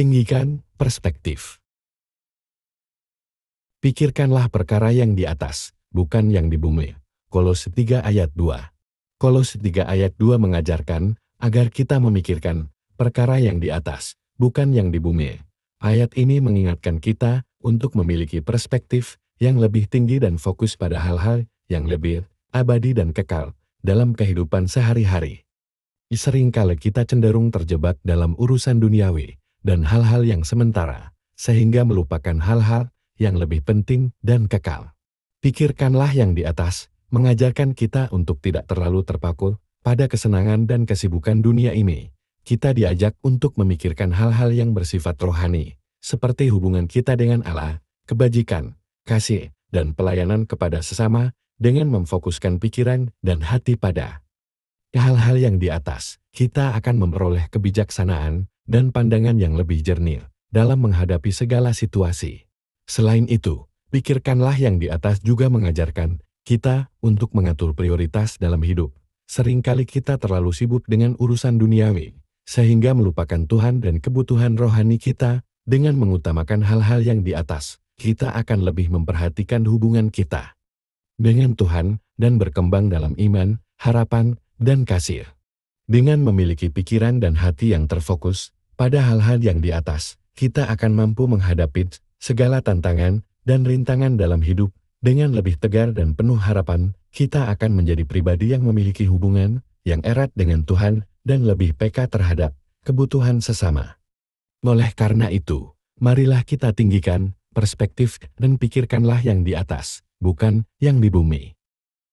tinggikan perspektif. Pikirkanlah perkara yang di atas, bukan yang di bumi. Kolose 3 ayat 2. Kolose 3 ayat 2 mengajarkan agar kita memikirkan perkara yang di atas, bukan yang di bumi. Ayat ini mengingatkan kita untuk memiliki perspektif yang lebih tinggi dan fokus pada hal-hal yang lebih abadi dan kekal dalam kehidupan sehari-hari. Seringkali kita cenderung terjebak dalam urusan duniawi dan hal-hal yang sementara, sehingga melupakan hal-hal yang lebih penting dan kekal. Pikirkanlah yang di atas, mengajarkan kita untuk tidak terlalu terpaku pada kesenangan dan kesibukan dunia ini. Kita diajak untuk memikirkan hal-hal yang bersifat rohani, seperti hubungan kita dengan Allah, kebajikan, kasih, dan pelayanan kepada sesama dengan memfokuskan pikiran dan hati pada hal-hal yang di atas. Kita akan memperoleh kebijaksanaan dan pandangan yang lebih jernih dalam menghadapi segala situasi. Selain itu, pikirkanlah yang di atas juga mengajarkan kita untuk mengatur prioritas dalam hidup. Seringkali kita terlalu sibuk dengan urusan duniawi, sehingga melupakan Tuhan dan kebutuhan rohani kita dengan mengutamakan hal-hal yang di atas. Kita akan lebih memperhatikan hubungan kita dengan Tuhan dan berkembang dalam iman, harapan, dan kasih. Dengan memiliki pikiran dan hati yang terfokus pada hal-hal yang di atas, kita akan mampu menghadapi segala tantangan dan rintangan dalam hidup dengan lebih tegar dan penuh harapan, kita akan menjadi pribadi yang memiliki hubungan yang erat dengan Tuhan dan lebih peka terhadap kebutuhan sesama. Oleh karena itu, marilah kita tinggikan perspektif dan pikirkanlah yang di atas, bukan yang di bumi.